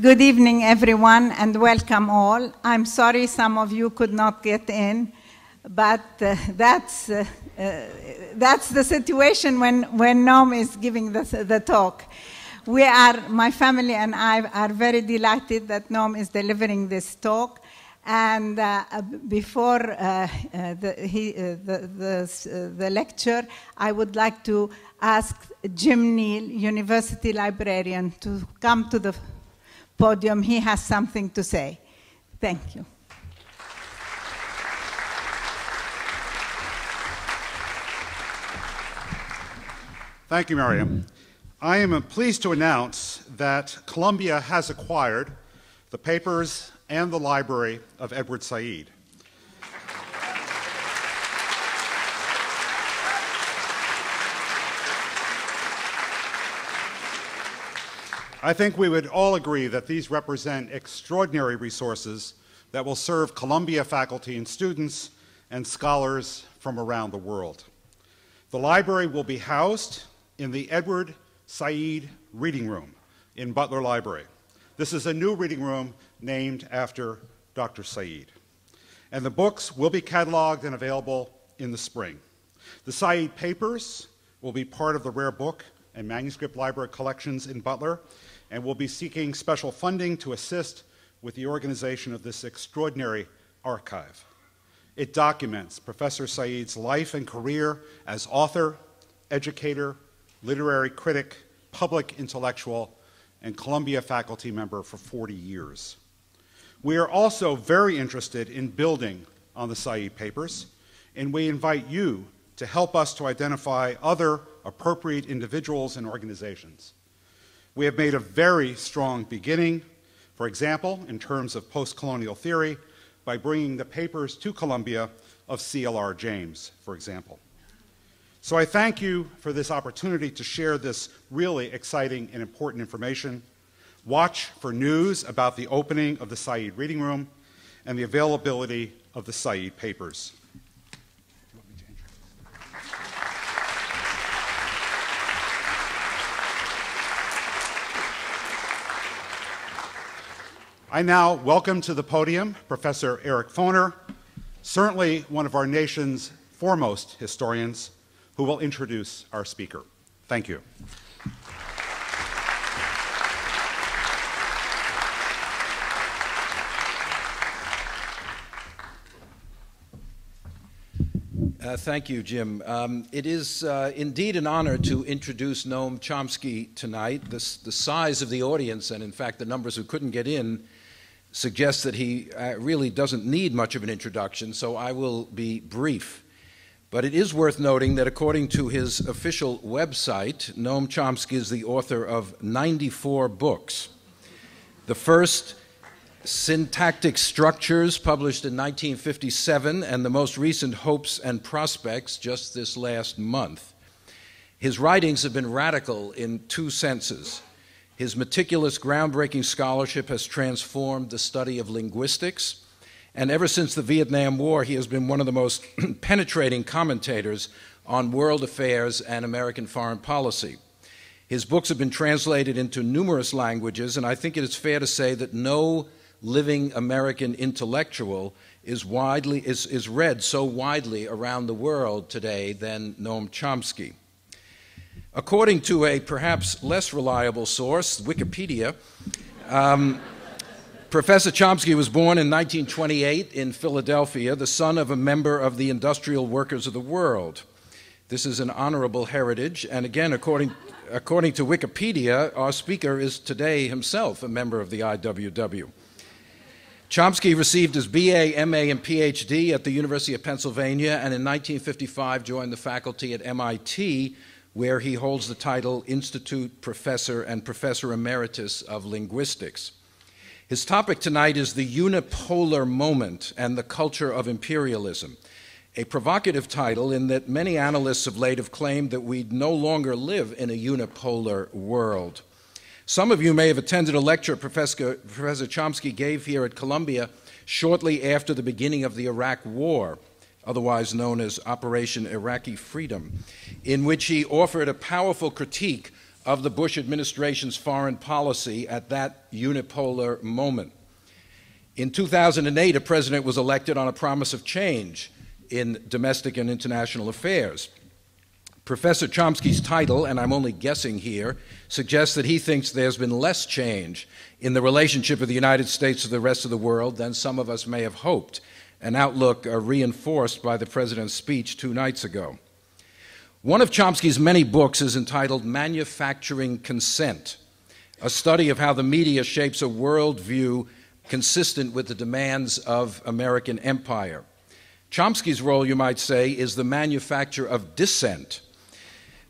Good evening, everyone, and welcome all. I'm sorry some of you could not get in, but uh, that's, uh, uh, that's the situation when, when Noam is giving the, the talk. We are, my family and I are very delighted that Noam is delivering this talk. And uh, before uh, uh, the, he, the, the, the lecture, I would like to ask Jim Neal, university librarian, to come to the podium. He has something to say. Thank you. Thank you, Miriam. I am pleased to announce that Columbia has acquired the papers and the library of Edward Said. I think we would all agree that these represent extraordinary resources that will serve Columbia faculty and students and scholars from around the world. The library will be housed in the Edward Said Reading Room in Butler Library. This is a new reading room named after Dr. Said. And the books will be cataloged and available in the spring. The Said papers will be part of the rare book and manuscript library collections in Butler and will be seeking special funding to assist with the organization of this extraordinary archive. It documents Professor Said's life and career as author, educator, literary critic, public intellectual, and Columbia faculty member for 40 years. We are also very interested in building on the Said papers, and we invite you to help us to identify other appropriate individuals and organizations. We have made a very strong beginning, for example, in terms of post-colonial theory, by bringing the papers to Columbia of C.L.R. James, for example. So I thank you for this opportunity to share this really exciting and important information. Watch for news about the opening of the Said Reading Room and the availability of the Said papers. I now welcome to the podium Professor Eric Foner, certainly one of our nation's foremost historians, who will introduce our speaker. Thank you. Uh, thank you, Jim. Um, it is uh, indeed an honor to introduce Noam Chomsky tonight. This, the size of the audience, and in fact the numbers who couldn't get in, suggests that he uh, really doesn't need much of an introduction, so I will be brief. But it is worth noting that according to his official website, Noam Chomsky is the author of 94 books. The first, Syntactic Structures, published in 1957, and the most recent, Hopes and Prospects, just this last month. His writings have been radical in two senses. His meticulous, groundbreaking scholarship has transformed the study of linguistics, and ever since the Vietnam War, he has been one of the most penetrating commentators on world affairs and American foreign policy. His books have been translated into numerous languages, and I think it is fair to say that no living American intellectual is, widely, is, is read so widely around the world today than Noam Chomsky. According to a perhaps less reliable source, Wikipedia, um, Professor Chomsky was born in 1928 in Philadelphia, the son of a member of the Industrial Workers of the World. This is an honorable heritage, and again, according, according to Wikipedia, our speaker is today himself a member of the IWW. Chomsky received his BA, MA, and PhD at the University of Pennsylvania, and in 1955 joined the faculty at MIT where he holds the title Institute Professor and Professor Emeritus of Linguistics. His topic tonight is the unipolar moment and the culture of imperialism, a provocative title in that many analysts of late have claimed that we no longer live in a unipolar world. Some of you may have attended a lecture Professor, Professor Chomsky gave here at Columbia shortly after the beginning of the Iraq War otherwise known as Operation Iraqi Freedom, in which he offered a powerful critique of the Bush administration's foreign policy at that unipolar moment. In 2008, a president was elected on a promise of change in domestic and international affairs. Professor Chomsky's title, and I'm only guessing here, suggests that he thinks there's been less change in the relationship of the United States to the rest of the world than some of us may have hoped, an outlook uh, reinforced by the president's speech two nights ago. One of Chomsky's many books is entitled Manufacturing Consent, a study of how the media shapes a worldview consistent with the demands of American empire. Chomsky's role, you might say, is the manufacture of dissent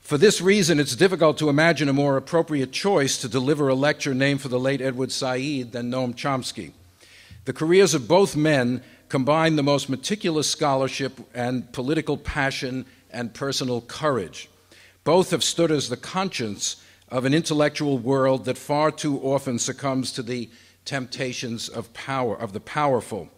for this reason, it's difficult to imagine a more appropriate choice to deliver a lecture named for the late Edward Said than Noam Chomsky. The careers of both men combine the most meticulous scholarship and political passion and personal courage. Both have stood as the conscience of an intellectual world that far too often succumbs to the temptations of power, of the powerful.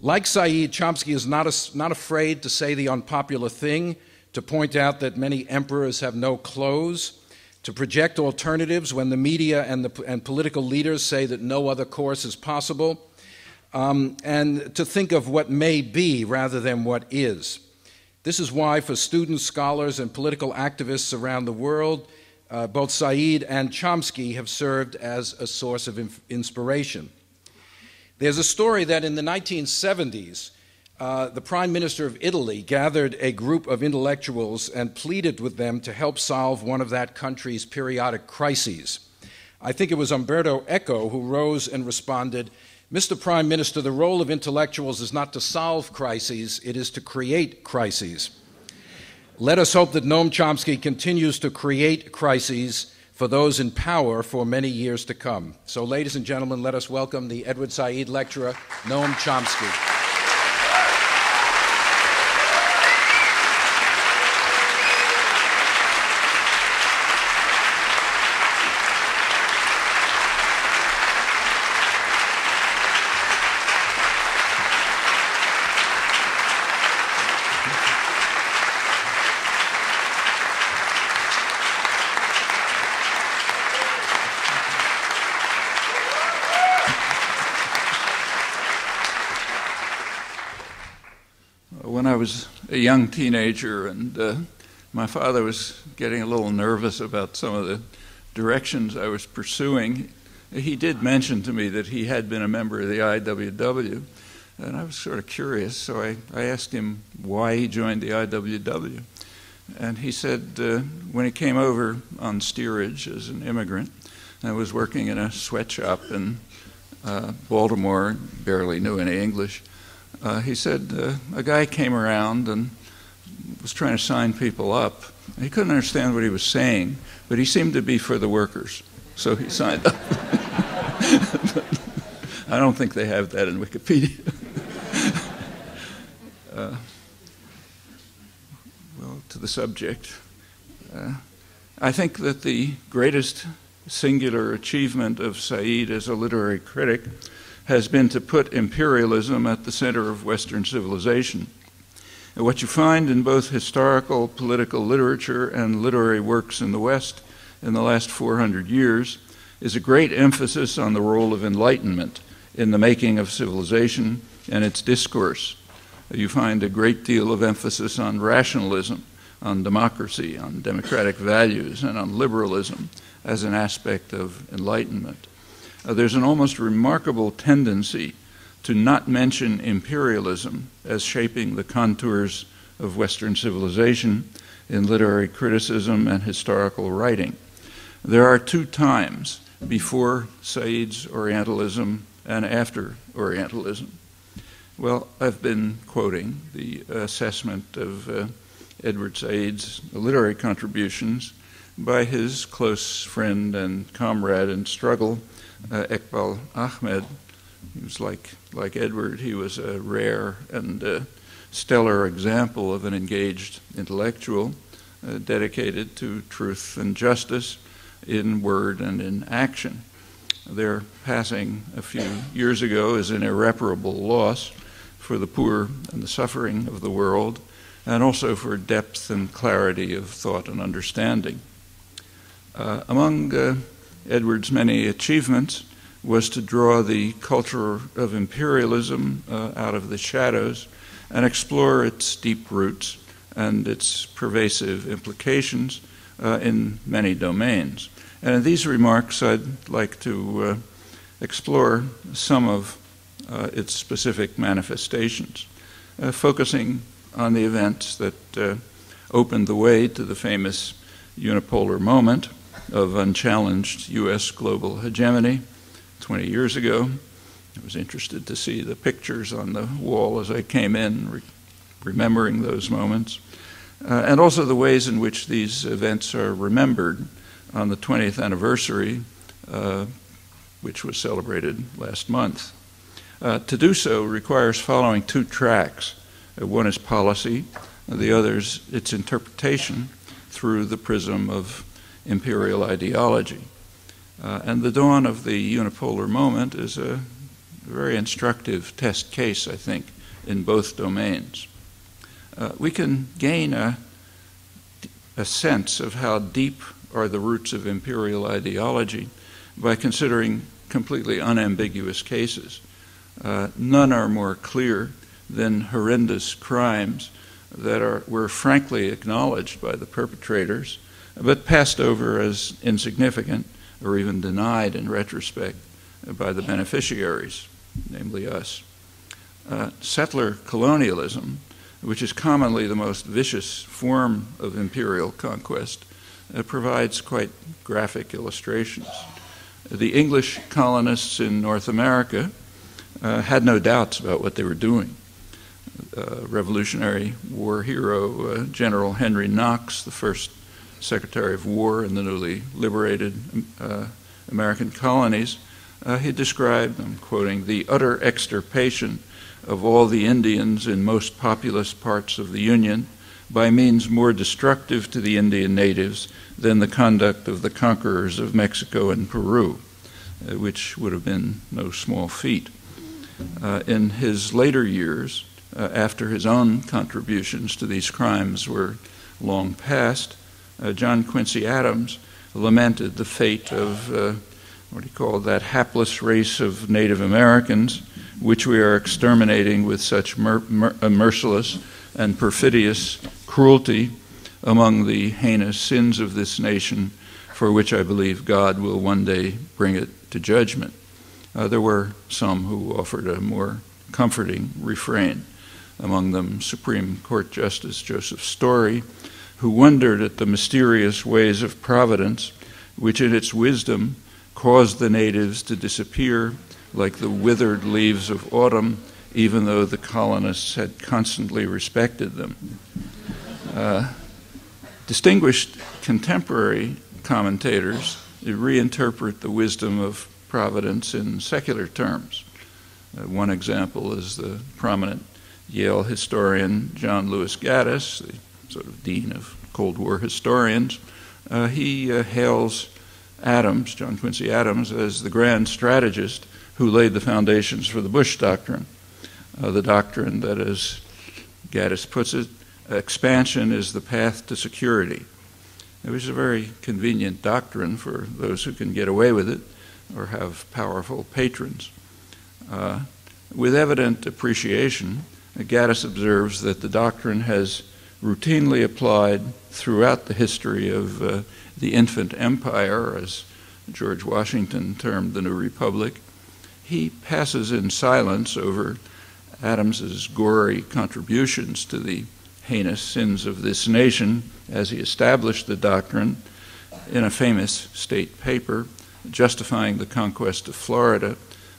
Like Said, Chomsky is not, a, not afraid to say the unpopular thing to point out that many emperors have no clothes, to project alternatives when the media and, the, and political leaders say that no other course is possible, um, and to think of what may be rather than what is. This is why, for students, scholars, and political activists around the world, uh, both Said and Chomsky have served as a source of inspiration. There's a story that in the 1970s, uh, the Prime Minister of Italy gathered a group of intellectuals and pleaded with them to help solve one of that country's periodic crises. I think it was Umberto Eco who rose and responded Mr. Prime Minister, the role of intellectuals is not to solve crises, it is to create crises. Let us hope that Noam Chomsky continues to create crises for those in power for many years to come. So, ladies and gentlemen, let us welcome the Edward Said lecturer, Noam Chomsky. was a young teenager, and uh, my father was getting a little nervous about some of the directions I was pursuing. He did mention to me that he had been a member of the IWW, and I was sort of curious, so I, I asked him why he joined the IWW. And he said uh, when he came over on steerage as an immigrant, and was working in a sweatshop in uh, Baltimore, barely knew any English uh, he said uh, a guy came around and was trying to sign people up. He couldn't understand what he was saying, but he seemed to be for the workers, so he signed up. I don't think they have that in Wikipedia. uh, well, to the subject. Uh, I think that the greatest singular achievement of Said as a literary critic has been to put imperialism at the center of Western civilization. And what you find in both historical, political literature and literary works in the West in the last 400 years is a great emphasis on the role of enlightenment in the making of civilization and its discourse. You find a great deal of emphasis on rationalism, on democracy, on democratic values, and on liberalism as an aspect of enlightenment uh, there's an almost remarkable tendency to not mention imperialism as shaping the contours of Western civilization in literary criticism and historical writing. There are two times before Said's Orientalism and after Orientalism. Well, I've been quoting the assessment of uh, Edward Said's literary contributions by his close friend and comrade in struggle, uh, Eqbal Ahmad. He was like, like Edward, he was a rare and uh, stellar example of an engaged intellectual uh, dedicated to truth and justice in word and in action. Their passing a few years ago is an irreparable loss for the poor and the suffering of the world, and also for depth and clarity of thought and understanding. Uh, among uh, Edwards' many achievements was to draw the culture of imperialism uh, out of the shadows and explore its deep roots and its pervasive implications uh, in many domains. And in these remarks, I'd like to uh, explore some of uh, its specific manifestations, uh, focusing on the events that uh, opened the way to the famous unipolar moment of unchallenged U.S. global hegemony 20 years ago. I was interested to see the pictures on the wall as I came in, re- remembering those moments, uh, and also the ways in which these events are remembered on the 20th anniversary, uh, which was celebrated last month. Uh, to do so requires following two tracks. Uh, one is policy, the other is its interpretation through the prism of imperial ideology. Uh, and the dawn of the unipolar moment is a very instructive test case, I think, in both domains. Uh, we can gain a, a sense of how deep are the roots of imperial ideology by considering completely unambiguous cases. Uh, none are more clear than horrendous crimes that are, were frankly acknowledged by the perpetrators, but passed over as insignificant or even denied in retrospect by the beneficiaries, namely us. Uh, settler colonialism, which is commonly the most vicious form of imperial conquest, uh, provides quite graphic illustrations. The English colonists in North America uh, had no doubts about what they were doing. Uh, Revolutionary War hero uh, General Henry Knox, the first Secretary of War in the newly liberated uh, American colonies, uh, he described, I'm quoting, the utter extirpation of all the Indians in most populous parts of the Union by means more destructive to the Indian natives than the conduct of the conquerors of Mexico and Peru, uh, which would have been no small feat. Uh, in his later years, uh, after his own contributions to these crimes were long past, uh, John Quincy Adams lamented the fate of uh, what he called that hapless race of Native Americans, which we are exterminating with such mer- mer- uh, merciless and perfidious cruelty among the heinous sins of this nation, for which I believe God will one day bring it to judgment. Uh, there were some who offered a more comforting refrain, among them Supreme Court Justice Joseph Story, who wondered at the mysterious ways of providence, which in its wisdom caused the natives to disappear like the withered leaves of autumn, even though the colonists had constantly respected them. Uh, distinguished contemporary commentators reinterpret the wisdom of providence in secular terms. Uh, one example is the prominent Yale historian John Lewis Gaddis, the sort of dean of Cold War historians. Uh, he uh, hails Adams, John Quincy Adams, as the grand strategist who laid the foundations for the Bush Doctrine. Uh, the doctrine that, as Gaddis puts it, expansion is the path to security. It was a very convenient doctrine for those who can get away with it or have powerful patrons. Uh, with evident appreciation, Gaddis observes that the doctrine has routinely applied throughout the history of uh, the infant empire, as George Washington termed the new republic. He passes in silence over Adams's gory contributions to the heinous sins of this nation as he established the doctrine in a famous state paper justifying the conquest of Florida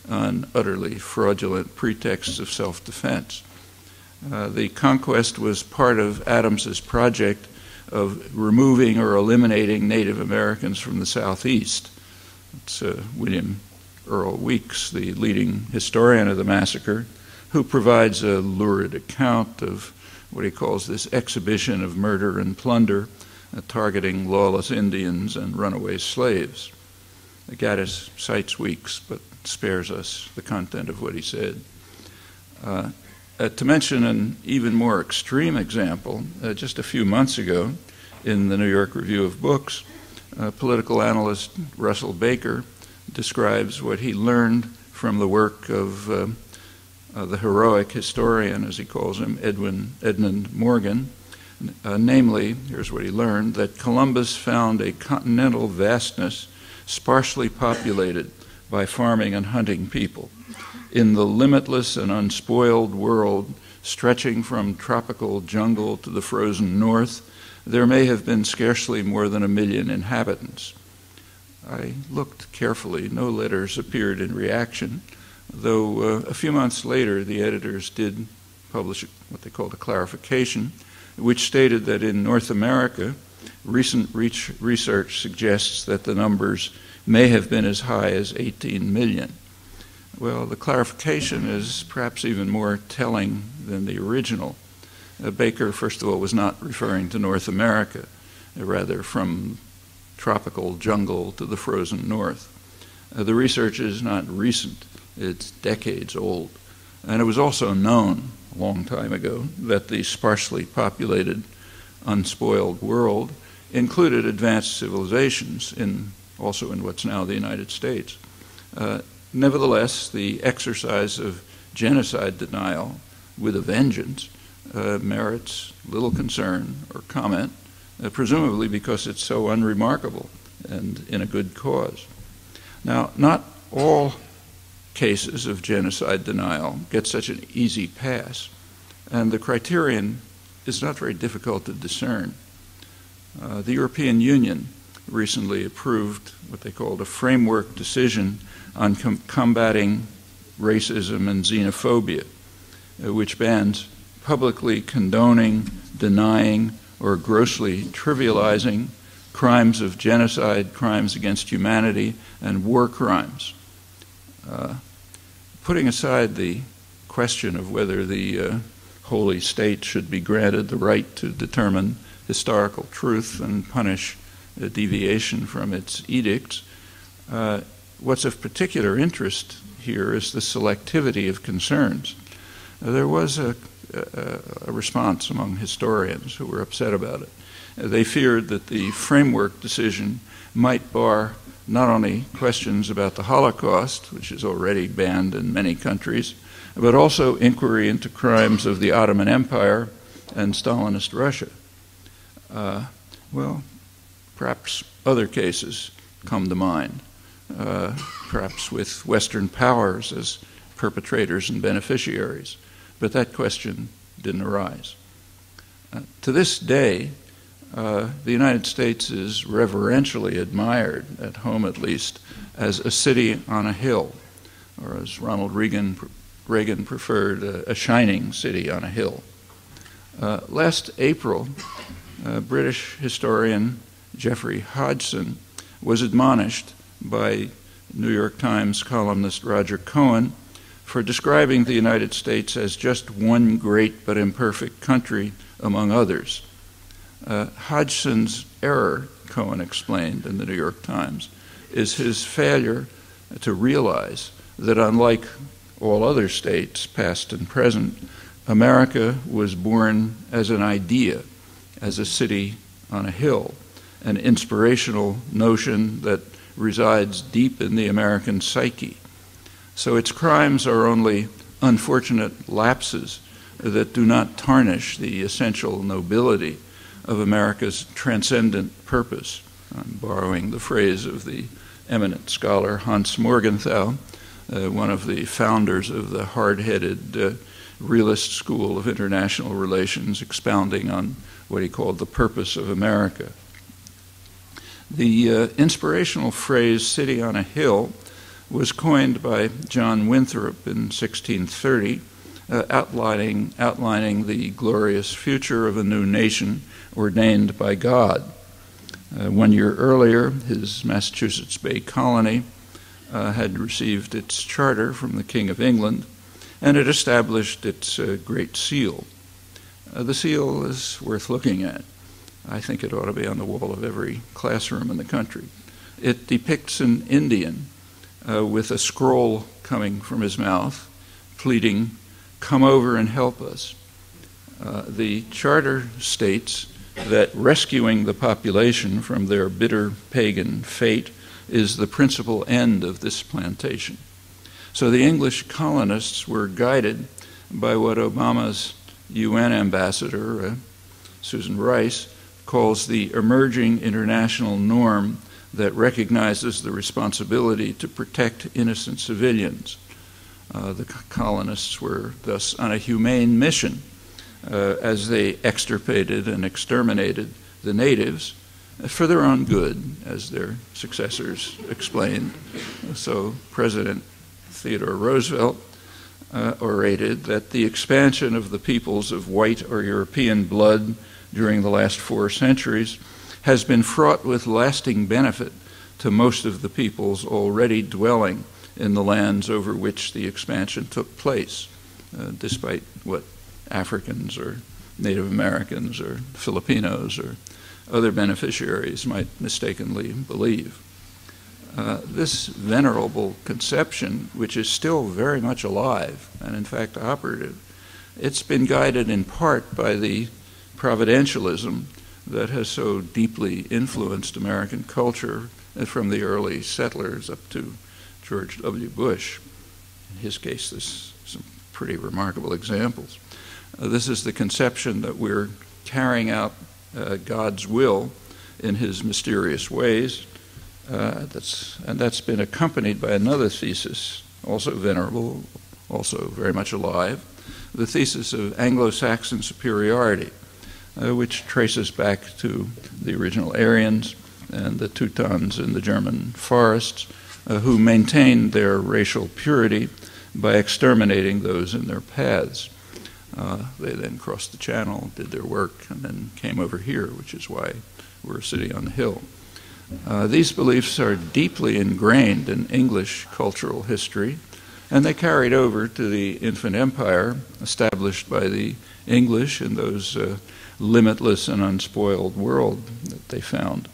on utterly fraudulent pretexts of self defense. Uh, the conquest was part of Adams's project of removing or eliminating Native Americans from the Southeast. It's uh, William Earl Weeks, the leading historian of the massacre, who provides a lurid account of what he calls this exhibition of murder and plunder, uh, targeting lawless Indians and runaway slaves. The Gaddis cites Weeks, but spares us the content of what he said. Uh, uh, to mention an even more extreme example, uh, just a few months ago in the New York Review of Books, uh, political analyst Russell Baker describes what he learned from the work of uh, uh, the heroic historian, as he calls him, Edwin Edmund Morgan. Uh, namely, here's what he learned that Columbus found a continental vastness sparsely populated by farming and hunting people. In the limitless and unspoiled world, stretching from tropical jungle to the frozen north, there may have been scarcely more than a million inhabitants. I looked carefully. No letters appeared in reaction, though uh, a few months later the editors did publish what they called a clarification, which stated that in North America, recent research suggests that the numbers may have been as high as 18 million. Well, the clarification is perhaps even more telling than the original. Uh, Baker, first of all, was not referring to North America, uh, rather from tropical jungle to the frozen north. Uh, the research is not recent, it's decades old. And it was also known a long time ago that the sparsely populated, unspoiled world included advanced civilizations, in, also in what's now the United States. Uh, nevertheless, the exercise of genocide denial with a vengeance uh, merits little concern or comment uh, presumably because it's so unremarkable and in a good cause. Now, not all cases of genocide denial get such an easy pass, and the criterion is not very difficult to discern. Uh, the European Union recently approved what they called a framework decision on com- combating racism and xenophobia, uh, which bans publicly condoning, denying, or grossly trivializing crimes of genocide, crimes against humanity, and war crimes. Uh, putting aside the question of whether the uh, holy state should be granted the right to determine historical truth and punish deviation from its edicts, uh, what's of particular interest here is the selectivity of concerns. there was a a, a response among historians who were upset about it. They feared that the framework decision might bar not only questions about the Holocaust, which is already banned in many countries, but also inquiry into crimes of the Ottoman Empire and Stalinist Russia. Uh, well, perhaps other cases come to mind, uh, perhaps with Western powers as perpetrators and beneficiaries but that question didn't arise. Uh, to this day, uh, the United States is reverentially admired, at home at least, as a city on a hill, or as Ronald Reagan, Reagan preferred, a, a shining city on a hill. Uh, last April, uh, British historian Godfrey Hodgson was admonished by New York Times columnist Roger Cohen for describing the United States as just one great but imperfect country among others. Uh, Hodgson's error, Cohen explained in the New York Times, is his failure to realize that unlike all other states, past and present, America was born as an idea, as a city on a hill, an inspirational notion that resides deep in the American psyche. So its crimes are only unfortunate lapses that do not tarnish the essential nobility of America's transcendent purpose. I'm borrowing the phrase of the eminent scholar Hans Morgenthau, uh, one of the founders of the hard headed uh, realist school of international relations, expounding on what he called the purpose of America. The uh, inspirational phrase, city on a hill, was coined by John Winthrop in 1630, uh, outlining, outlining the glorious future of a new nation ordained by God. Uh, one year earlier, his Massachusetts Bay Colony uh, had received its charter from the King of England, and it established its uh, Great Seal. Uh, the seal is worth looking at. I think it ought to be on the wall of every classroom in the country. It depicts an Indian uh, with a scroll coming from his mouth, pleading, Come over and help us. Uh, the charter states that rescuing the population from their bitter pagan fate is the principal end of this plantation. So the English colonists were guided by what Obama's UN ambassador, uh, Susan Rice, calls the emerging international norm that recognizes the responsibility to protect innocent civilians. Uh, the colonists were thus on a humane mission uh, as they extirpated and exterminated the natives for their own good, as their successors explained. So President Theodore Roosevelt uh, orated that the expansion of the peoples of white or European blood during the last four centuries has been fraught with lasting benefit to most of the peoples already dwelling in the lands over which the expansion took place, uh, despite what Africans or Native Americans or Filipinos or other beneficiaries might mistakenly believe. Uh, this venerable conception, which is still very much alive and in fact operative, it's been guided in part by the providentialism that has so deeply influenced American culture from the early settlers up to George W. Bush. In his case, there's some pretty remarkable examples. Uh, this is the conception that we're carrying out uh, God's will in his mysterious ways. Uh, that's, and that's been accompanied by another thesis, also venerable, also very much alive, the thesis of Anglo Saxon superiority, uh, which traces back to the original Aryans and the Teutons in the German forests, uh, who maintained their racial purity by exterminating those in their paths. Uh, they then crossed the channel, did their work, and then came over here, which is why we're sitting on the hill. Uh, these beliefs are deeply ingrained in English cultural history, and they carried over to the infant empire established by the English in those uh, limitless and unspoiled world that they found.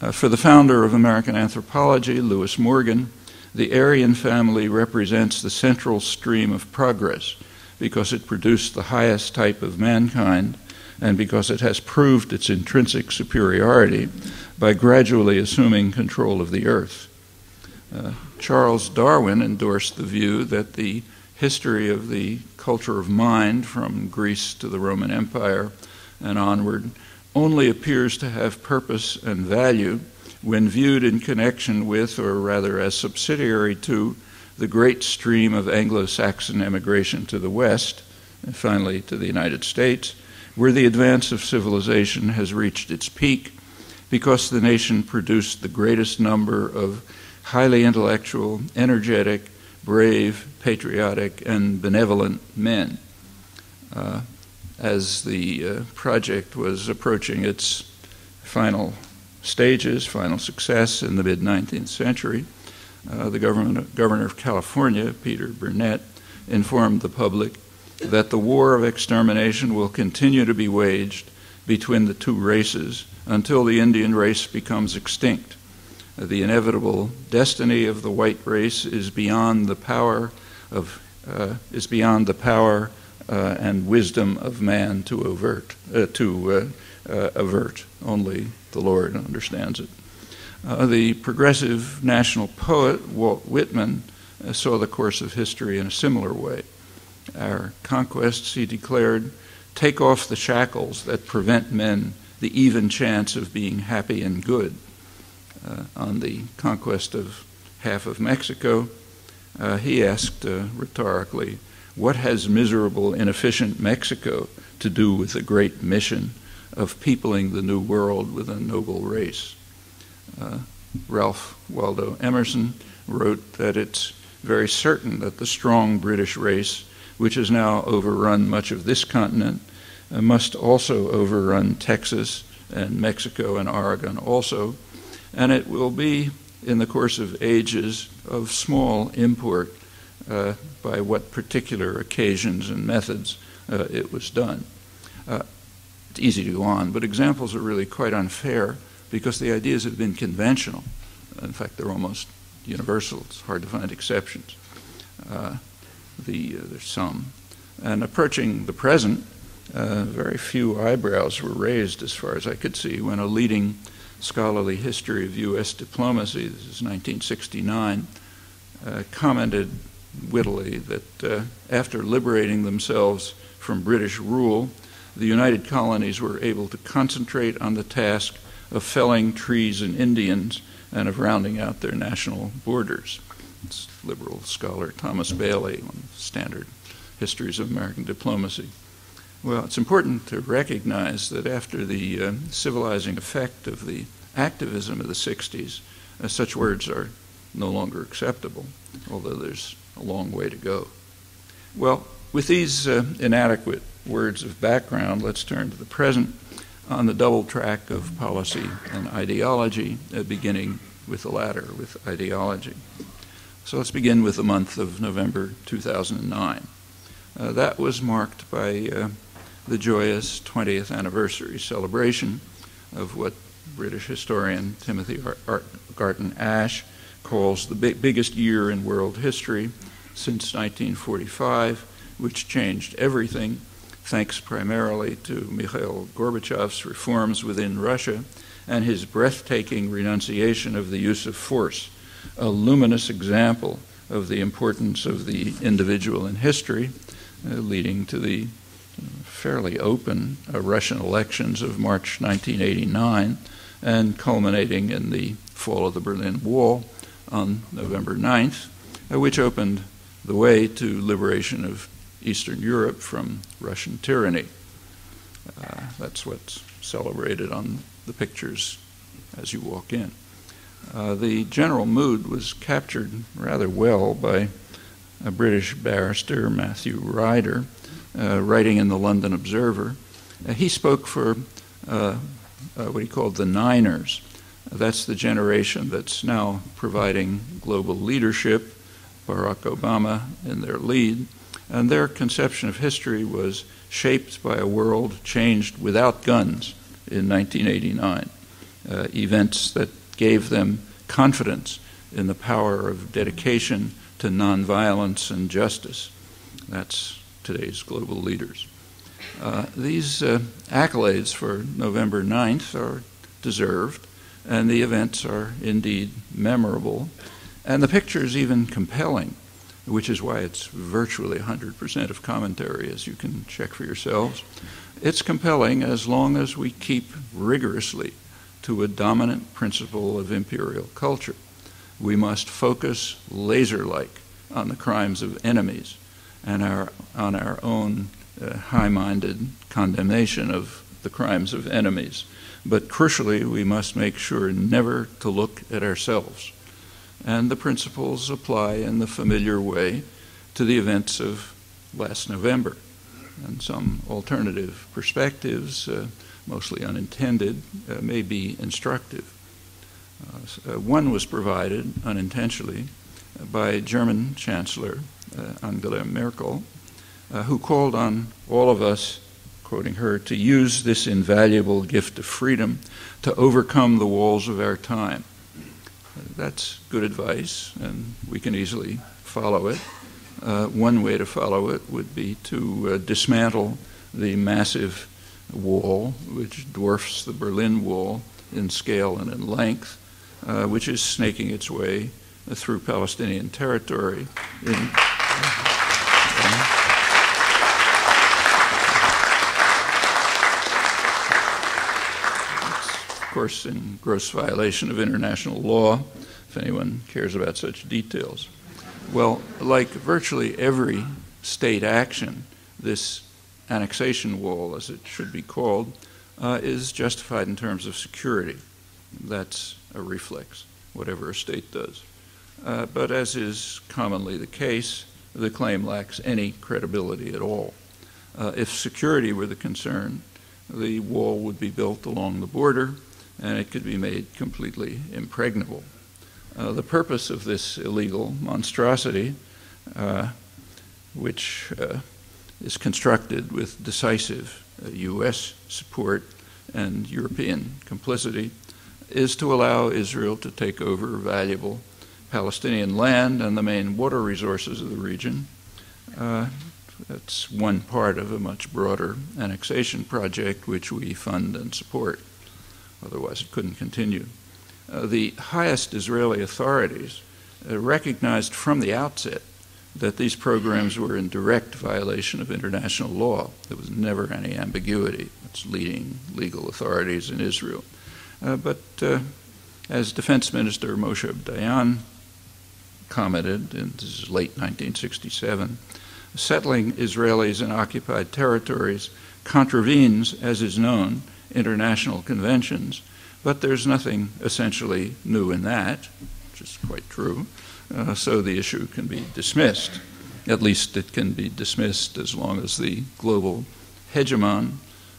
Uh, for the founder of American anthropology, Lewis Morgan, the Aryan family represents the central stream of progress because it produced the highest type of mankind and because it has proved its intrinsic superiority by gradually assuming control of the earth. Uh, Charles Darwin endorsed the view that the history of the culture of mind from Greece to the Roman Empire and onward only appears to have purpose and value when viewed in connection with, or rather as subsidiary to, the great stream of Anglo Saxon emigration to the West, and finally to the United States, where the advance of civilization has reached its peak because the nation produced the greatest number of highly intellectual, energetic, brave, patriotic, and benevolent men. Uh, as the uh, project was approaching its final stages, final success in the mid 19th century, uh, the governor of California, Peter Burnett, informed the public that the war of extermination will continue to be waged between the two races until the Indian race becomes extinct. The inevitable destiny of the white race is beyond the power of uh, is beyond the power uh, and wisdom of man to avert uh, to uh, avert. Only the Lord understands it. the progressive national poet Walt Whitman saw the course of history in a similar way. Our conquests, he declared, take off the shackles that prevent men the even chance of being happy and good. Uh, on the conquest of half of Mexico, uh, he asked uh, rhetorically, what has miserable, inefficient Mexico to do with the great mission of peopling the New World with a noble race? Uh, Ralph Waldo Emerson wrote that it's very certain that the strong British race, which has now overrun much of this continent, uh, must also overrun Texas and Mexico and Oregon also, and it will be in the course of ages of small import uh, by what particular occasions and methods uh, it was done. Uh, it's easy to go on, but examples are really quite unfair because the ideas have been conventional. In fact, they're almost universal. It's hard to find exceptions. Uh, the, uh, there's some. And approaching the present, uh, very few eyebrows were raised, as far as I could see, when a leading scholarly history of U.S. diplomacy, this is 1969, uh, commented wittily that uh, after liberating themselves from British rule, the United Colonies were able to concentrate on the task of felling trees and Indians and of rounding out their national borders. It's liberal scholar Thomas Bailey on standard histories of American diplomacy. Well, it's important to recognize that after the uh, civilizing effect of the activism of the 60s, uh, such words are no longer acceptable, although there's a long way to go. Well, with these uh, inadequate words of background, let's turn to the present on the double track of policy and ideology, uh, beginning with the latter, with ideology. So let's begin with the month of November 2009. Uh, that was marked by uh, the joyous 20th anniversary celebration of what British historian Timothy Garton Ash calls the big, biggest year in world history since 1945, which changed everything, thanks primarily to Mikhail Gorbachev's reforms within Russia and his breathtaking renunciation of the use of force, a luminous example of the importance of the individual in history, uh, leading to the fairly open uh, Russian elections of March 1989 and culminating in the fall of the Berlin Wall on November 9th, uh, which opened the way to liberation of Eastern Europe from Russian tyranny. Uh, that's what's celebrated on the pictures as you walk in. Uh, the general mood was captured rather well by a British barrister, Matthew Ryder, uh, writing in the London Observer. Uh, he spoke for uh, uh, what he called the Niners. That's the generation that's now providing global leadership, Barack Obama in their lead. And their conception of history was shaped by a world changed without guns in 1989. Uh, events that gave them confidence in the power of dedication to nonviolence and justice. That's today's global leaders. Uh, these uh, accolades for November 9th are deserved, and the events are indeed memorable, and the picture is even compelling, which is why it's virtually 100% of commentary, as you can check for yourselves. It's compelling as long as we keep rigorously to a dominant principle of imperial culture. We must focus laser like on the crimes of enemies and our, on our own uh, high minded condemnation of the crimes of enemies. But crucially, we must make sure never to look at ourselves. And the principles apply in the familiar way to the events of last November. And some alternative perspectives, uh, mostly unintended, uh, may be instructive. Uh, uh one was provided unintentionally by German Chancellor uh, Angela Merkel uh, who called on all of us, quoting her, to use this invaluable gift of freedom to overcome the walls of our time. That's good advice, and we can easily follow it. Uh, one way to follow it would be to uh, dismantle the massive wall, which dwarfs the Berlin Wall in scale and in length, uh, which is snaking its way through Palestinian territory. In, course, in gross violation of international law, if anyone cares about such details. Well, like virtually every state action, this annexation wall, as it should be called, uh, is justified in terms of security. That's a reflex, whatever a state does. Uh, but as is commonly the case, the claim lacks any credibility at all. Uh, if security were the concern, the wall would be built along the border and it could be made completely impregnable. Uh, the purpose of this illegal monstrosity, uh, which uh, is constructed with decisive U.S. Uh, support and European complicity, is to allow Israel to take over valuable Palestinian land and the main water resources of the region uh, That's one part of a much broader annexation project which we fund and support. Otherwise, it couldn't continue. Uh, the highest Israeli authorities uh, recognized from the outset that these programs were in direct violation of international law. There was never any ambiguity. It's leading legal authorities in Israel. Uh, but uh, as Defense Minister Moshe Dayan commented in this is late 1967, settling Israelis in occupied territories contravenes, as is known, international conventions, but there's nothing essentially new in that, which is quite true. Uh, so the issue can be dismissed. At least it can be dismissed as long as the global hegemon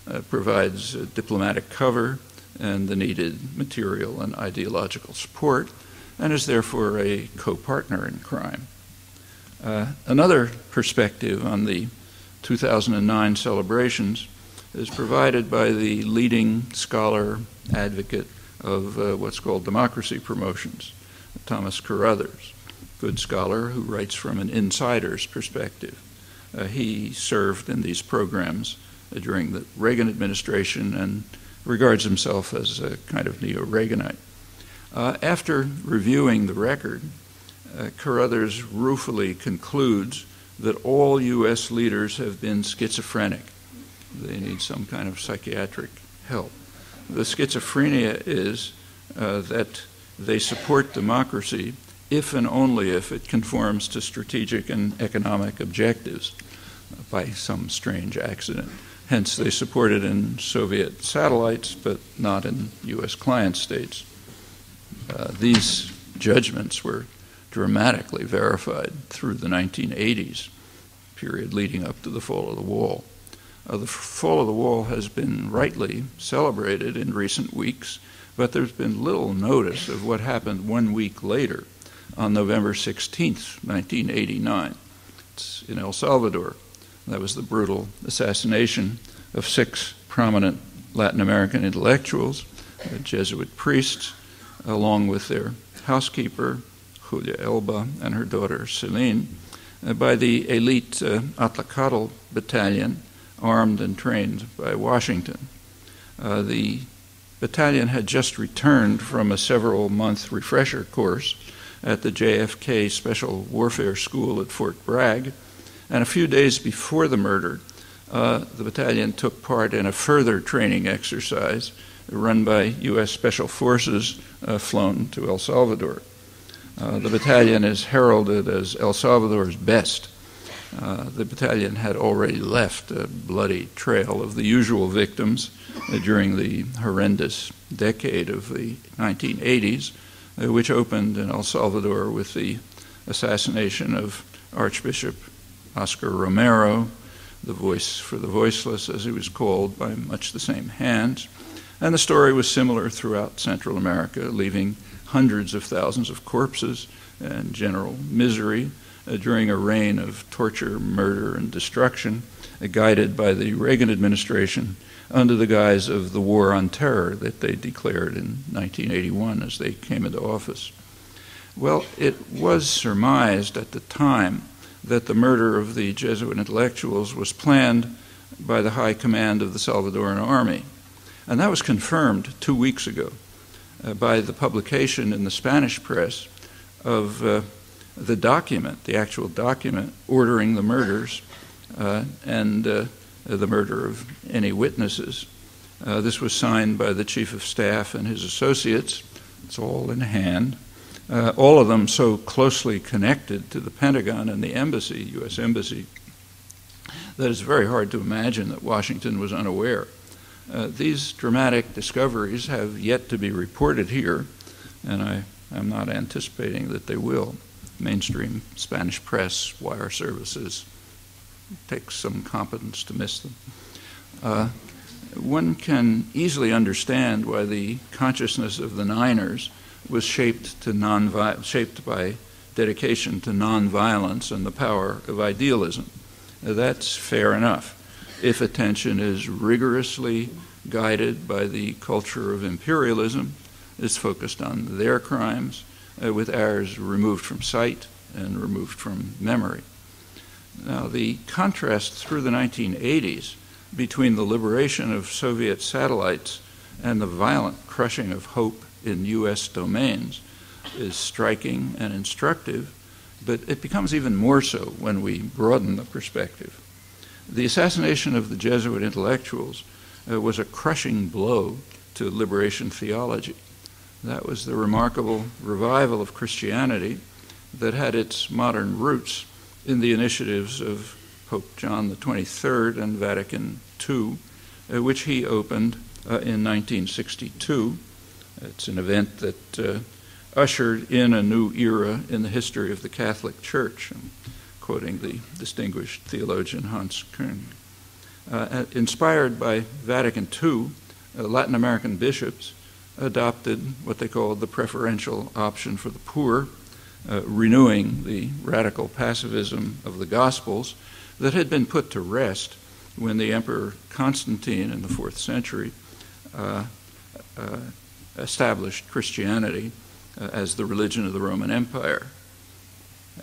uh, provides diplomatic cover and the needed material and ideological support, and is therefore a co partner in crime. Uh, another perspective on the 2009 celebrations is provided by the leading scholar advocate of uh, what's called democracy promotions, Thomas Carothers, good scholar who writes from an insider's perspective. Uh, he served in these programs uh, during the Reagan administration and regards himself as a kind of neo Reaganite. Uh, after reviewing the record, uh, Carothers ruefully concludes that all U.S. leaders have been schizophrenic. They need some kind of psychiatric help. The schizophrenia is uh, that they support democracy if and only if it conforms to strategic and economic objectives by some strange accident. Hence, they support it in Soviet satellites, but not in U.S. client states. Uh, these judgments were dramatically verified through the 1980s period leading up to the fall of the wall. Uh, the fall of the wall has been rightly celebrated in recent weeks, but there's been little notice of what happened one week later on November 16, 1989. It's in El Salvador. That was the brutal assassination of six prominent Latin American intellectuals, Jesuit priests, along with their housekeeper, Julia Elba, and her daughter, Celina, uh, by the elite uh, Atlacatl battalion, armed and trained by Washington. Uh, the battalion had just returned from a several month refresher course at the JFK Special Warfare School at Fort Bragg. And a few days before the murder, uh, the battalion took part in a further training exercise run by U.S. Special Forces uh, flown to El Salvador. Uh, the battalion is heralded as El Salvador's best. Uh, the battalion had already left a bloody trail of the usual victims uh, during the horrendous decade of the 1980s, uh, which opened in El Salvador with the assassination of Archbishop Oscar Romero, the voice for the voiceless, as he was called, by much the same hands. And the story was similar throughout Central America, leaving hundreds of thousands of corpses and general misery during a reign of torture, murder, and destruction, uh, guided by the Reagan administration under the guise of the war on terror that they declared in 1981 as they came into office. Well, it was surmised at the time that the murder of the Jesuit intellectuals was planned by the high command of the Salvadoran army. And that was confirmed two weeks ago uh, by the publication in the Spanish press of uh, the document, the actual document ordering the murders uh, and uh, the murder of any witnesses. Uh, this was signed by the Chief of Staff and his associates. It's all in hand uh, all of them so closely connected to the Pentagon and the embassy, U.S. Embassy, that it's very hard to imagine that Washington was unaware. Uh, these dramatic discoveries have yet to be reported here, and I am not anticipating that they will. Mainstream Spanish press, wire services, takes some competence to miss them. Uh, one can easily understand why the consciousness of the Niners was shaped, to non shaped by dedication to nonviolence and the power of idealism. Now, that's fair enough if attention is rigorously guided by the culture of imperialism, is focused on their crimes, uh, with errors removed from sight and removed from memory. Now, the contrast through the 1980s between the liberation of Soviet satellites and the violent crushing of hope in U.S. domains is striking and instructive, but it becomes even more so when we broaden the perspective. The assassination of the Jesuit intellectuals uh, was a crushing blow to liberation theology. That was the remarkable revival of Christianity that had its modern roots in the initiatives of Pope John XXIII and Vatican II, uh, which he opened uh, in 1962. It's an event that uh, ushered in a new era in the history of the Catholic Church. I'm quoting the distinguished theologian Hans Küng. Uh, inspired by Vatican II, uh, Latin American bishops adopted what they called the preferential option for the poor, uh, renewing the radical pacifism of the Gospels that had been put to rest when the Emperor Constantine in the fourth century uh, uh, established Christianity uh, as the religion of the Roman Empire.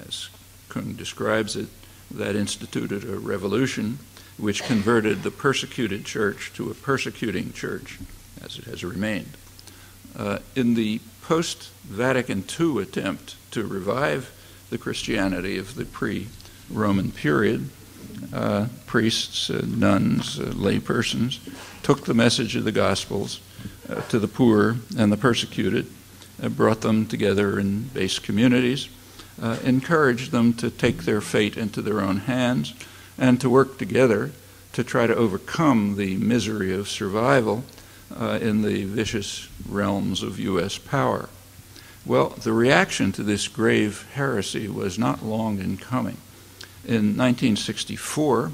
As Küng describes it, that instituted a revolution which converted the persecuted church to a persecuting church, as it has remained. Uh, in the post Vatican II attempt to revive the Christianity of the pre Roman period, uh, priests, uh, nuns, uh, laypersons took the message of the Gospels uh, to the poor and the persecuted, uh, brought them together in base communities, encouraged them to take their fate into their own hands, and to work together to try to overcome the misery of survival uh, in the vicious realms of U.S. power. Well, the reaction to this grave heresy was not long in coming. In 1964,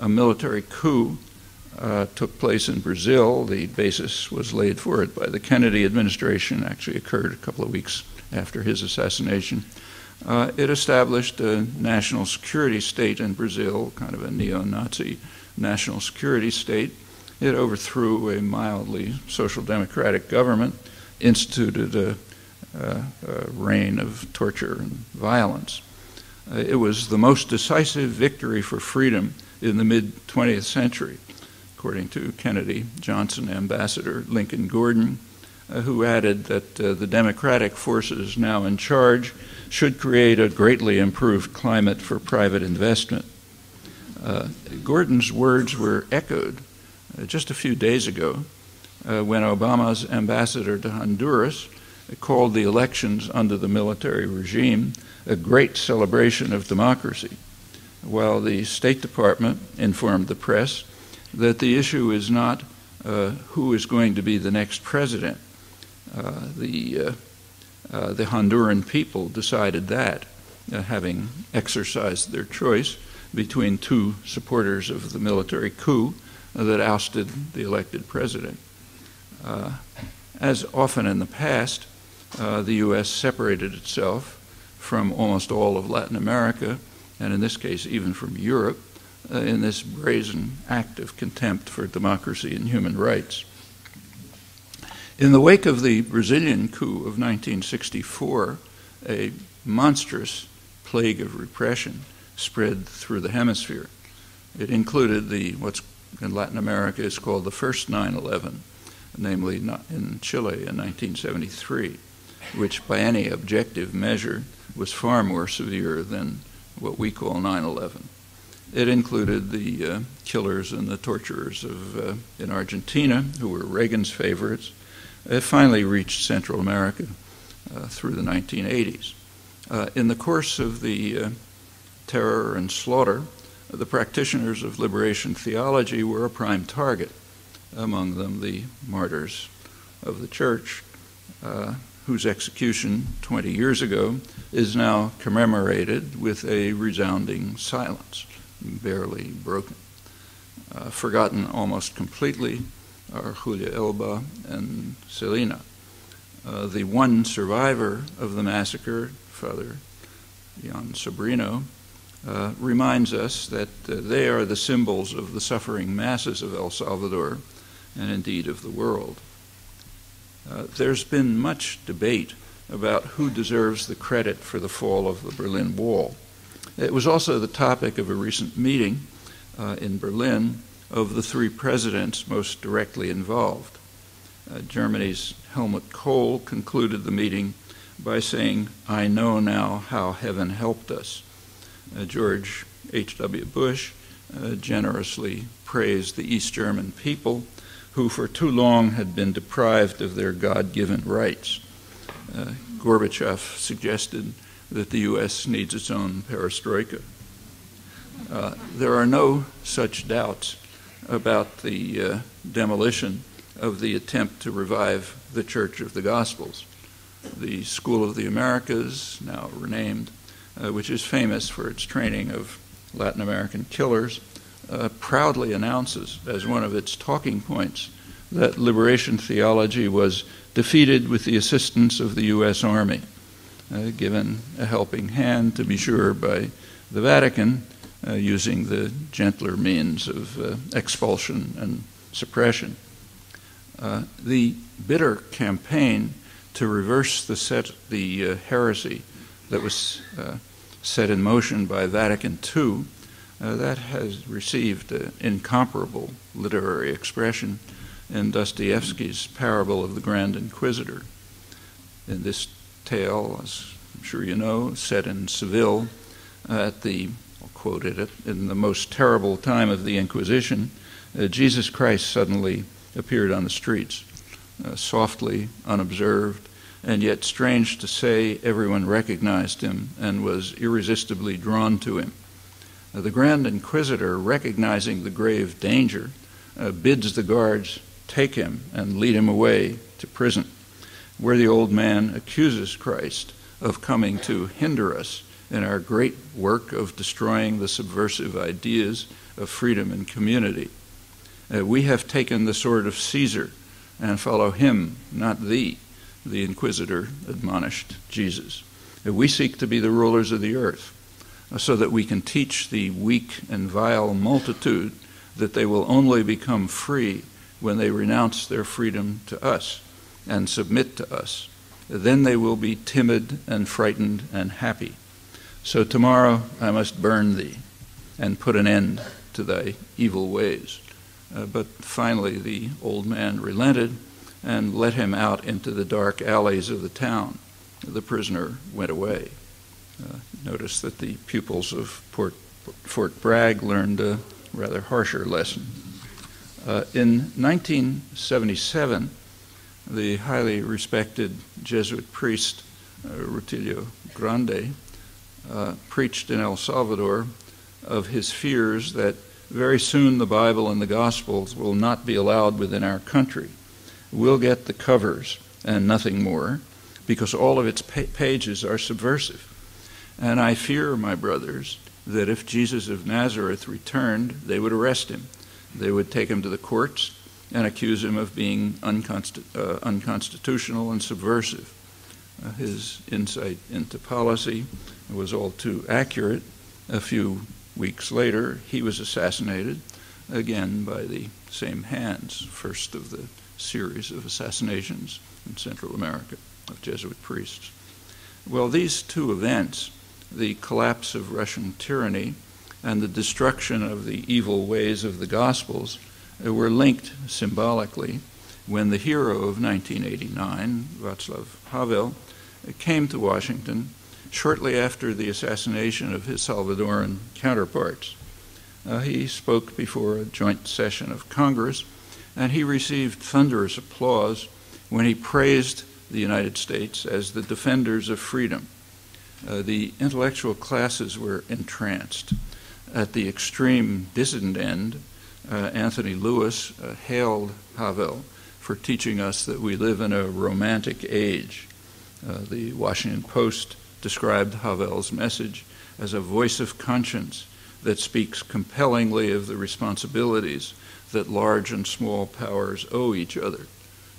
a military coup uh, took place in Brazil. The basis was laid for it by the Kennedy administration, actually occurred a couple of weeks after his assassination. Uh, it established a national security state in Brazil, kind of a neo Nazi national security state. It overthrew a mildly social democratic government, instituted a, a, a reign of torture and violence. Uh, it was the most decisive victory for freedom in the mid 20th century, according to Kennedy Johnson ambassador Lincoln Gordon, uh, who added that uh, the democratic forces now in charge should create a greatly improved climate for private investment. Uh, Gordon's words were echoed just a few days ago uh, when Obama's ambassador to Honduras called the elections under the military regime a great celebration of democracy, while the State Department informed the press that the issue is not uh, who is going to be the next president. Uh, the, uh, uh the Honduran people decided that, uh, having exercised their choice between two supporters of the military coup that ousted the elected president. as often in the past, the U.S. separated itself from almost all of Latin America, and in this case, even from Europe, uh, in this brazen act of contempt for democracy and human rights. In the wake of the Brazilian coup of 1964, a monstrous plague of repression spread through the hemisphere. It included the what's in Latin America is called the first 9/11, namely in Chile in 1973, which by any objective measure was far more severe than what we call 9 11. It included the uh, killers and the torturers of, uh, in Argentina, who were Reagan's favorites. It finally reached Central America uh, through the 1980s. Uh, in the course of the uh, terror and slaughter, the practitioners of liberation theology were a prime target, among them the martyrs of the church, uh, whose execution 20 years ago is now commemorated with a resounding silence, barely broken. Uh, forgotten almost completely are Julia Elba and Celina. Uh, the one survivor of the massacre, Father Jon Sobrino, uh, reminds us that uh, they are the symbols of the suffering masses of El Salvador and indeed of the world. Uh, there's been much debate about who deserves the credit for the fall of the Berlin Wall. It was also the topic of a recent meeting uh, in Berlin of the three presidents most directly involved. Uh, Germany's Helmut Kohl concluded the meeting by saying, I know now how heaven helped us. Uh, George H.W. Bush uh, generously praised the East German people who for too long had been deprived of their God given rights. Uh, Gorbachev suggested that the U.S. needs its own perestroika. Uh, there are no such doubts about the uh, demolition of the attempt to revive the Church of the Gospels. The School of the Americas, now renamed, uh, which is famous for its training of Latin American killers, uh, proudly announces as one of its talking points that liberation theology was defeated with the assistance of the U.S. Army, uh, given a helping hand, to be sure, by the Vatican, uh, using the gentler means of uh, expulsion and suppression. Uh, the bitter campaign to reverse the, set, the heresy that was uh, set in motion by Vatican II, that has received incomparable literary expression in Dostoevsky's Parable of the Grand Inquisitor. In this tale, as I'm sure you know, set in Seville at the, I'll quote it, in the most terrible time of the Inquisition, uh, Jesus Christ suddenly appeared on the streets, uh, softly, unobserved, and yet, strange to say, everyone recognized him and was irresistibly drawn to him. Uh, the Grand Inquisitor, recognizing the grave danger, uh, bids the guards take him and lead him away to prison, where the old man accuses Christ of coming to hinder us in our great work of destroying the subversive ideas of freedom and community. Uh, we have taken the sword of Caesar and follow him, not thee, the inquisitor admonished Jesus. Uh, we seek to be the rulers of the earth uh, so that we can teach the weak and vile multitude that they will only become free when they renounce their freedom to us and submit to us. Then they will be timid and frightened and happy. So tomorrow I must burn thee and put an end to thy evil ways. Uh, but finally the old man relented and let him out into the dark alleys of the town. The prisoner went away. Uh, notice that the pupils of Port, Fort Bragg learned a rather harsher lesson. Uh, in 1977, the highly respected Jesuit priest uh, Rutilio Grande uh, preached in El Salvador of his fears that very soon the Bible and the Gospels will not be allowed within our country. We'll get the covers and nothing more because all of its pa- pages are subversive. And I fear, my brothers, that if Jesus of Nazareth returned, they would arrest him they would take him to the courts and accuse him of being unconsti- uh, unconstitutional and subversive. Uh, his insight into policy was all too accurate. A few weeks later, he was assassinated, again by the same hands, first of the series of assassinations in Central America of Jesuit priests. Well, these two events, the collapse of Russian tyranny and the destruction of the evil ways of the Gospels uh, were linked symbolically when the hero of 1989, Václav Havel, uh, came to Washington shortly after the assassination of his Salvadoran counterparts. Uh, he spoke before a joint session of Congress, and he received thunderous applause when he praised the United States as the defenders of freedom. Uh, the intellectual classes were entranced. At the extreme dissident end, uh, Anthony Lewis uh, hailed Havel for teaching us that we live in a romantic age. Uh, the Washington Post described Havel's message as a voice of conscience that speaks compellingly of the responsibilities that large and small powers owe each other.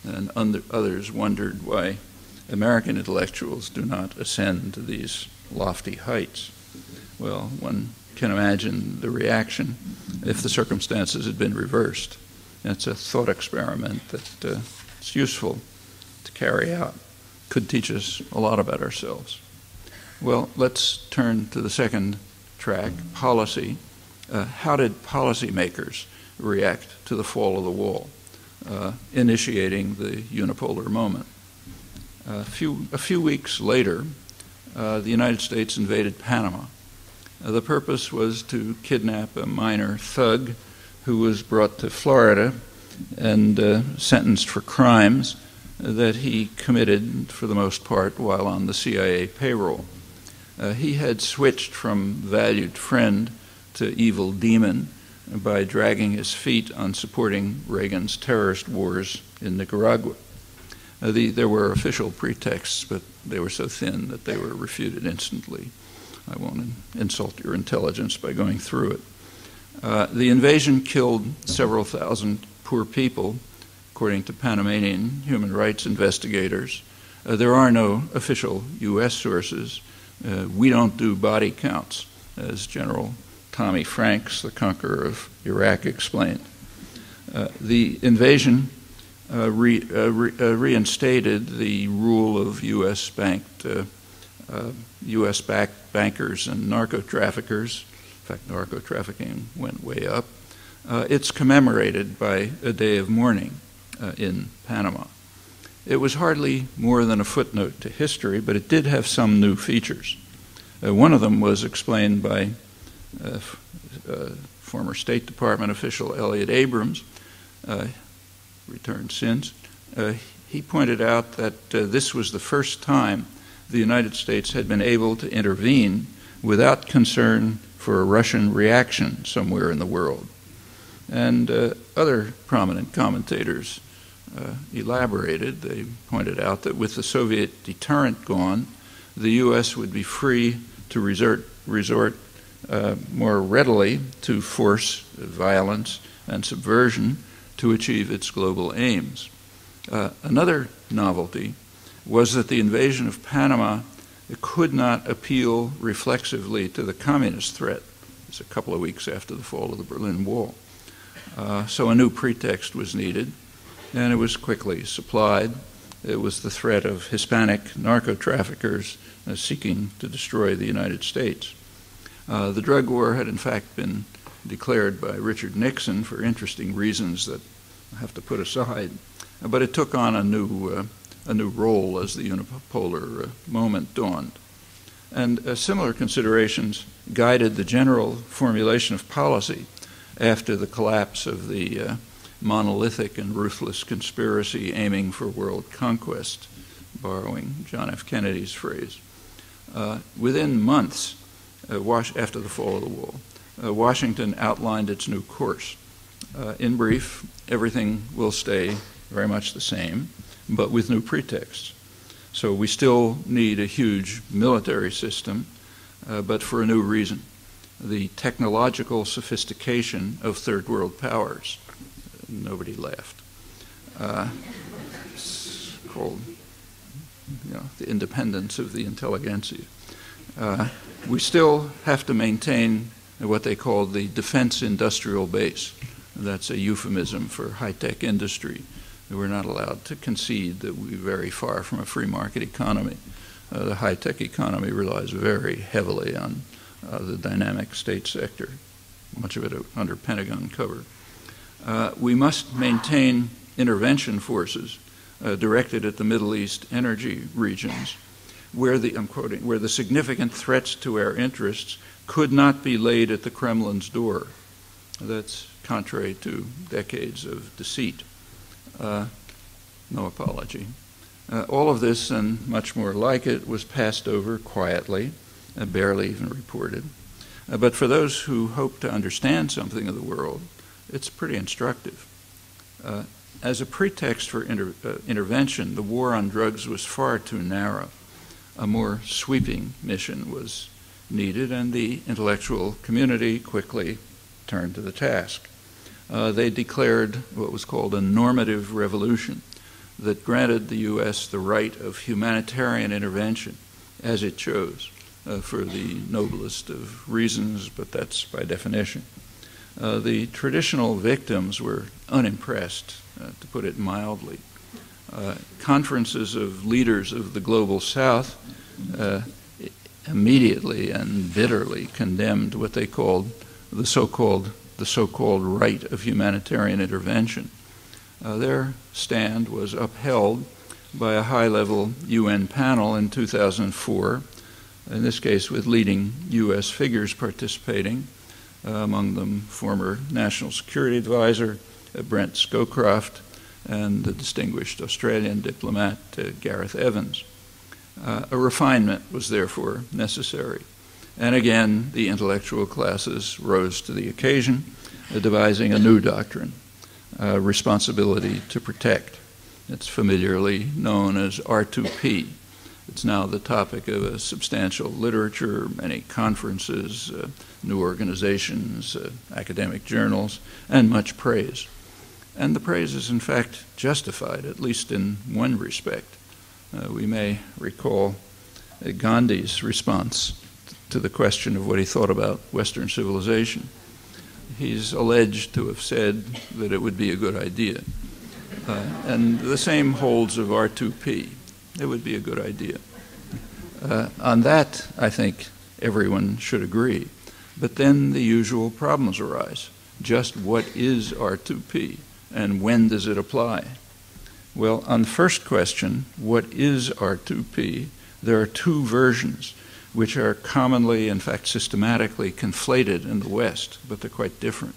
And under, others wondered why American intellectuals do not ascend to these lofty heights. Well, one can imagine the reaction if the circumstances had been reversed. it's a thought experiment that uh, it's useful to carry out. Could teach us a lot about ourselves. Well, let's turn to the second track, policy. Uh, how did policymakers react to the fall of the wall, uh, initiating the unipolar moment? A few, a few weeks later, uh, the United States invaded Panama. Uh, the purpose was to kidnap a minor thug who was brought to Florida and uh, sentenced for crimes that he committed, for the most part, while on the CIA payroll. Uh, he had switched from valued friend to evil demon by dragging his feet on supporting Reagan's terrorist wars in Nicaragua. Uh, the, there were official pretexts, but they were so thin that they were refuted instantly. I won't insult your intelligence by going through it. Uh, the invasion killed several thousand poor people, according to Panamanian human rights investigators. Uh, there are no official U.S. sources. Uh, we don't do body counts, as General Tommy Franks, the conqueror of Iraq, explained. Uh, the invasion uh, re, uh, re, reinstated the rule of U.S. banked, U.S. backed bankers and narco traffickers. In fact, narco trafficking went way up uh, it's commemorated by a day of mourning uh, in Panama. It was hardly more than a footnote to history, but it did have some new features. Uh, one of them was explained by uh, uh, former State Department official Elliott Abrams, uh, returned since. he pointed out that this was the first time the United States had been able to intervene without concern for a Russian reaction somewhere in the world. And uh, other prominent commentators uh, elaborated. They pointed out that with the Soviet deterrent gone, the U.S. would be free to resort, resort uh, more readily to force, violence, and subversion to achieve its global aims. Uh, another novelty was that the invasion of Panama could not appeal reflexively to the communist threat. It's a couple of weeks after the fall of the Berlin Wall. Uh, so a new pretext was needed, and it was quickly supplied. It was the threat of Hispanic narco traffickers uh, seeking to destroy the United States. Uh, the drug war had, in fact, been declared by Richard Nixon for interesting reasons that I have to put aside, but it took on a new, uh, a new role as the unipolar uh, moment dawned. And similar considerations guided the general formulation of policy after the collapse of the uh, monolithic and ruthless conspiracy aiming for world conquest, borrowing John F. Kennedy's phrase. Uh, within months uh, after the fall of the wall, uh, Washington outlined its new course. Uh, in brief, everything will stay very much the same, but with new pretexts. So we still need a huge military system, uh, but for a new reason the technological sophistication of third world powers. Nobody laughed. Uh, it's called you know, the independence of the intelligentsia. Uh, we still have to maintain what they call the defense industrial base. That's a euphemism for high tech industry. We're not allowed to concede that we're very far from a free market economy. Uh, the high tech economy relies very heavily on uh, the dynamic state sector, much of it under Pentagon cover. Uh, we must maintain intervention forces uh, directed at the Middle East energy regions, where the I'm quoting where the significant threats to our interests could not be laid at the Kremlin's door. That's contrary to decades of deceit. Uh, no apology. Uh, all of this and much more like it was passed over quietly uh, barely even reported. Uh, but for those who hope to understand something of the world, it's pretty instructive. Uh, as a pretext for inter- uh, intervention, the war on drugs was far too narrow. A more sweeping mission was needed, and the intellectual community quickly turned to the task. Uh, they declared what was called a normative revolution that granted the U.S. the right of humanitarian intervention as it chose uh, for the noblest of reasons, but that's by definition. Uh, the traditional victims were unimpressed, uh, to put it mildly. Uh, conferences of leaders of the global south uh, immediately and bitterly condemned what they called the so-called the so-called right of humanitarian intervention. Uh, their stand was upheld by a high-level UN panel in 2004, in this case with leading U.S. figures participating, uh, among them former National Security Advisor uh, Brent Scowcroft and the distinguished Australian diplomat uh, Gareth Evans. Uh, a refinement was therefore necessary. And again, the intellectual classes rose to the occasion, uh, devising a new doctrine uh, responsibility to protect. It's familiarly known as R2P. It's now the topic of a substantial literature, many conferences, uh, new organizations, uh, academic journals, and much praise. And the praise is, in fact, justified, at least in one respect. Uh, we may recall uh, Gandhi's response to the question of what he thought about Western civilization. He's alleged to have said that it would be a good idea. Uh, and the same holds of R2P. It would be a good idea. Uh, on that, I think everyone should agree. But then the usual problems arise. Just what is R2P and when does it apply? Well, on the first question, what is R2P? There are two versions which are commonly, in fact, systematically conflated in the West, but they're quite different.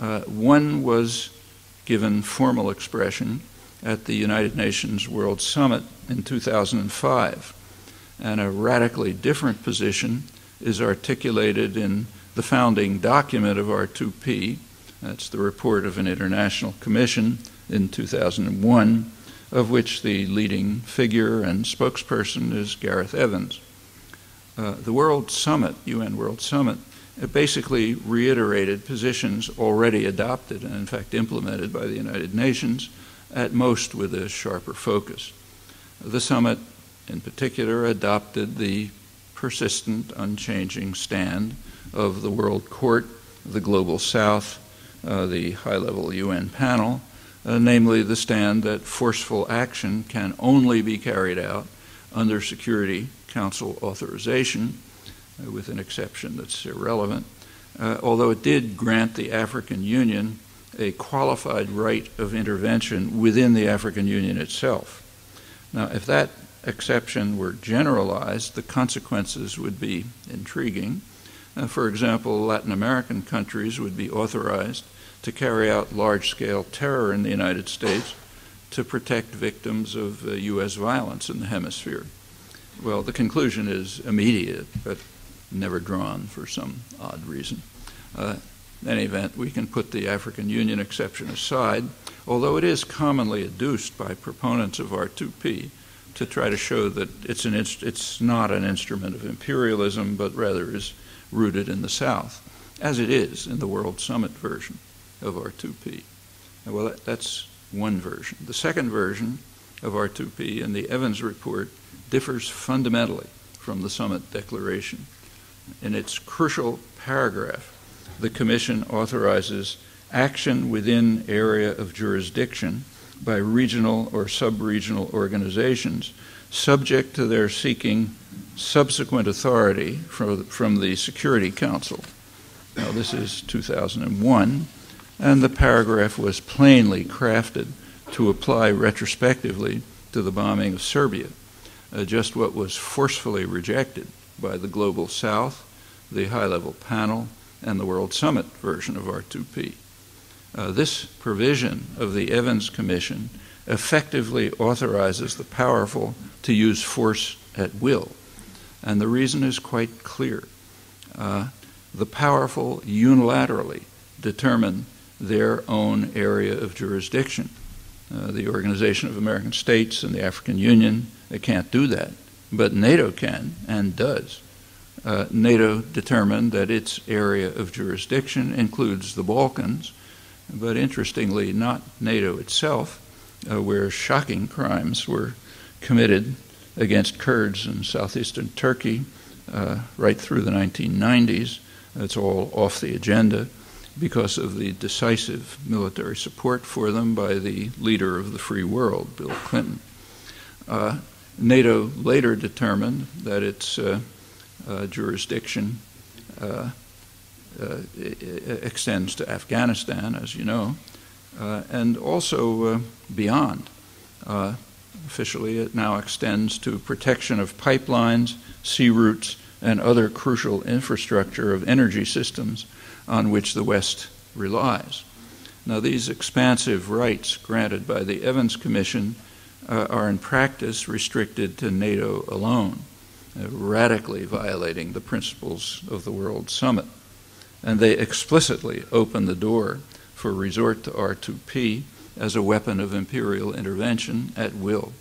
Uh, one was given formal expression at the United Nations World Summit in 2005, and a radically different position is articulated in the founding document of R2P. That's the report of an international commission in 2001, of which the leading figure and spokesperson is Gareth Evans. Uh, the World Summit, UN World Summit, basically reiterated positions already adopted and, in fact, implemented by the United Nations, at most with a sharper focus. The summit, in particular, adopted the persistent, unchanging stand of the World Court, the Global South, uh, the high level UN panel, uh, namely the stand that forceful action can only be carried out under Security Council authorization, uh, with an exception that's irrelevant, uh, although it did grant the African Union a qualified right of intervention within the African Union itself. Now, if that exception were generalized, the consequences would be intriguing. Uh, for example, Latin American countries would be authorized to carry out large scale terror in the United States to protect victims of uh, U.S. violence in the hemisphere. Well, the conclusion is immediate, but never drawn for some odd reason. Uh, in any event, we can put the African Union exception aside, although it is commonly adduced by proponents of R2P to try to show that it's, an it's not an instrument of imperialism, but rather is rooted in the South, as it is in the World Summit version of R2P. Well, that, that's one version. The second version of R2P in the Evans report differs fundamentally from the summit declaration. In its crucial paragraph, the Commission authorizes action within area of jurisdiction by regional or sub-regional organizations subject to their seeking subsequent authority from, from the Security Council. Now, this is 2001, and the paragraph was plainly crafted to apply retrospectively to the bombing of Serbia, uh, just what was forcefully rejected by the Global South, the high level panel, and the World Summit version of R2P. Uh, this provision of the Evans Commission effectively authorizes the powerful to use force at will. And the reason is quite clear. Uh, the powerful unilaterally determine their own area of jurisdiction. Uh, the Organization of American States and the African Union, they can't do that. But NATO can and does. Uh, NATO determined that its area of jurisdiction includes the Balkans, but interestingly, not NATO itself, uh, where shocking crimes were committed against Kurds in southeastern Turkey uh, right through the 1990s. It's all off the agenda because of the decisive military support for them by the leader of the free world, Bill Clinton. Uh, NATO later determined that its uh, uh, jurisdiction uh, uh, extends to Afghanistan, as you know, uh, and also beyond. officially, it now extends to protection of pipelines, sea routes, and other crucial infrastructure of energy systems on which the West relies. Now, these expansive rights granted by the Evans Commission uh, are in practice restricted to NATO alone, uh, radically violating the principles of the World Summit. And they explicitly open the door for resort to R2P as a weapon of imperial intervention at will.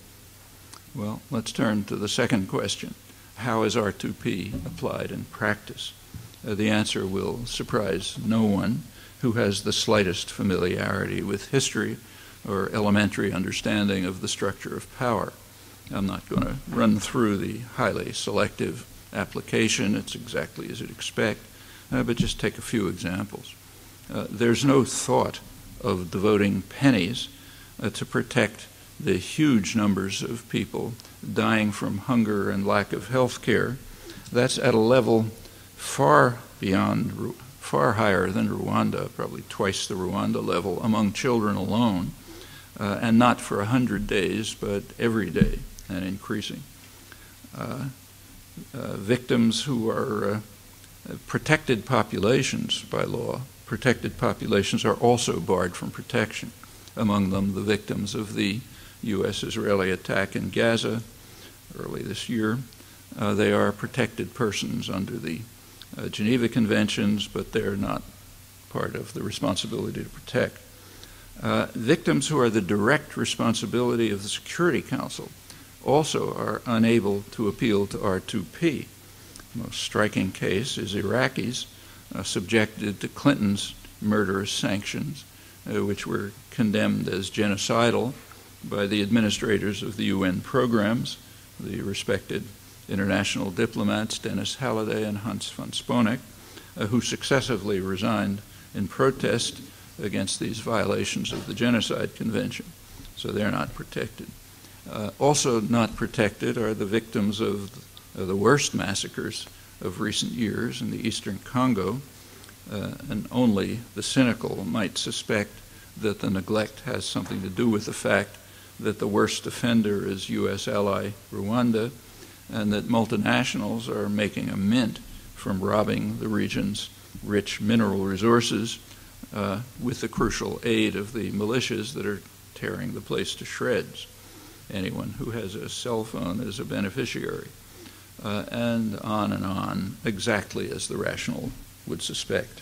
Well, let's turn to the second question. How is R2P applied in practice? Uh, the answer will surprise no one who has the slightest familiarity with history or elementary understanding of the structure of power. I'm not going to run through the highly selective application. It's exactly as you'd expect, uh, but just take a few examples. Uh, there's no thought of devoting pennies uh, to protect the huge numbers of people dying from hunger and lack of health care. That's at a level far beyond, far higher than Rwanda, probably twice the Rwanda level among children alone uh, and not for 100 days, but every day and increasing. Uh, uh, victims who are uh, protected populations by law, protected populations are also barred from protection, among them the victims of the U.S. Israeli attack in Gaza early this year. Uh, they are protected persons under the uh, Geneva Conventions, but they're not part of the responsibility to protect. Uh, victims who are the direct responsibility of the Security Council also are unable to appeal to R2P. The most striking case is Iraqis uh, subjected to Clinton's murderous sanctions, uh, which were condemned as genocidal by the administrators of the UN programs, the respected international diplomats Denis Halliday and Hans von Sponeck, uh, who successively resigned in protest against these violations of the Genocide Convention, so they're not protected. Uh, also, not protected are the victims of the, worst massacres of recent years in the eastern Congo, uh, and only the cynical might suspect that the neglect has something to do with the fact that the worst offender is U.S. ally Rwanda, and that multinationals are making a mint from robbing the region's rich mineral resources uh, with the crucial aid of the militias that are tearing the place to shreds. Anyone who has a cell phone is a beneficiary. Uh, and on and on, exactly as the rational would suspect.